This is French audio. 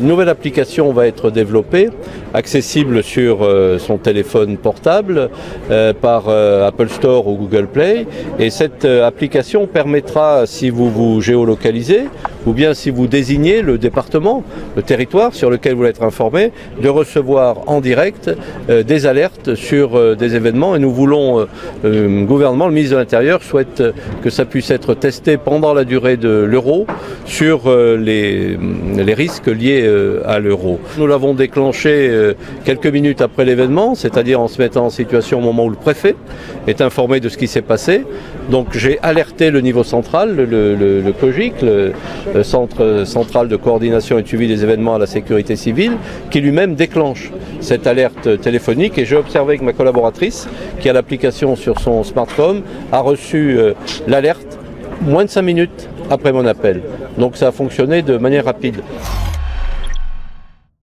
Une nouvelle application va être développée, accessible sur euh, son téléphone portable euh, par euh, Apple Store ou Google Play. Et cette application permettra, si vous vous géolocalisez, ou bien si vous désignez le département, le territoire sur lequel vous voulez être informé, de recevoir en direct des alertes sur des événements. Et nous voulons, le gouvernement, le ministre de l'Intérieur souhaite que ça puisse être testé pendant la durée de l'euro sur les, risques liés à l'euro. Nous l'avons déclenché euh, quelques minutes après l'événement, c'est-à-dire en se mettant en situation au moment où le préfet est informé de ce qui s'est passé. Donc j'ai alerté le niveau central, le, le, COGIC, le, Centre central de coordination et de suivi des événements à la sécurité civile, qui lui-même déclenche cette alerte téléphonique. Et j'ai observé que ma collaboratrice, qui a l'application sur son smartphone, a reçu euh, l'alerte moins de 5 minutes après mon appel. Donc ça a fonctionné de manière rapide.